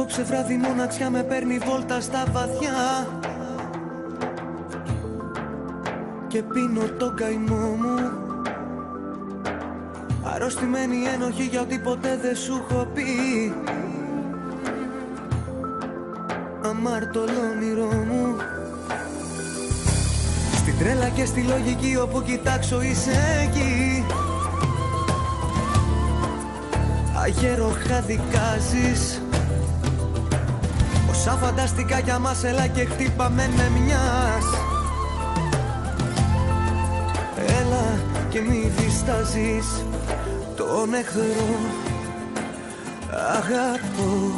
Απόψε βράδυ μοναξιά με παίρνει βόλτα στα βαθιά. Και πίνω το καημό μου. Αρρωστημένη ένοχη για ό,τι ποτέ δεν σου έχω πει. Αμάρτωλο όνειρό μου. Στην τρέλα και στη λογική όπου κοιτάξω είσαι εκεί. Αγέροχα δικάζεις Όσα φανταστικά για μας έλα και χτύπαμε με μιας. Έλα και μη διστάζεις τον εχθρό αγαπώ.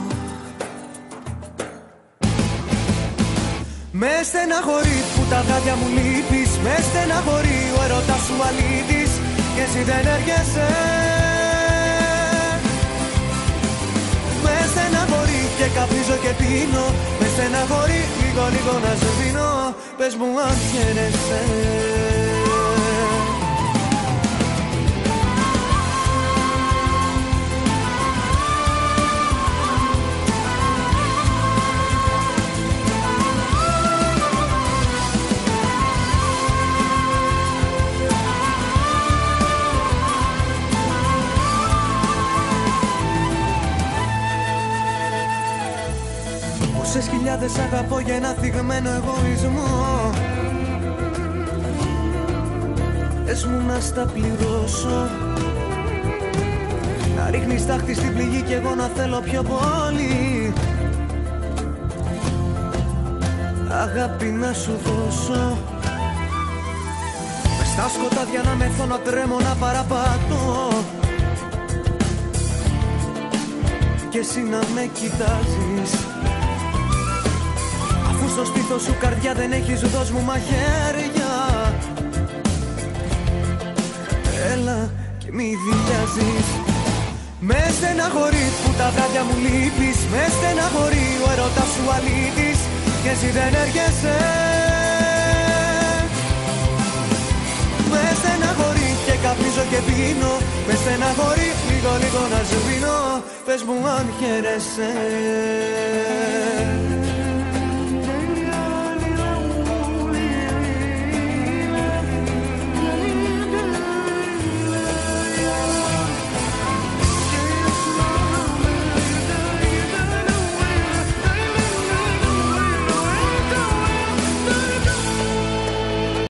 Με στεναχωρεί που τα γάτια μου λείπεις Με στεναχωρεί ο έρωτας σου αλήτης Και εσύ δεν έρχεσαι καπνίζω και πίνω. Με στεναχωρεί λίγο λίγο να σε δίνω Πες μου αν χαίρεσαι Πόσες χιλιάδες αγαπώ για ένα θυγμένο εγωισμό. Πες μου να στα πληρώσω. Να ρίχνεις τάχτη στην πληγή κι εγώ να θέλω πιο πολύ. Αγάπη να σου δώσω. Μες στα σκοτάδια να μεθώ να τρέμω να παραπατώ. Και εσύ να με κοιτάζεις. Αφού στο στήθος σου καρδιά δεν έχεις δώσ' μου μαχαίρια Έλα και μη δηλιάζεις Με στεναχωρείς που τα βράδια μου λείπεις. Με στεναχωρεί ο έρωτας σου αλήτης Και εσύ δεν έρχεσαι. Με στεναχωρεί και καπνίζω και πίνω. Με στεναχωρεί λίγο λίγο να σβήνω. Πες μου αν χαίρεσαι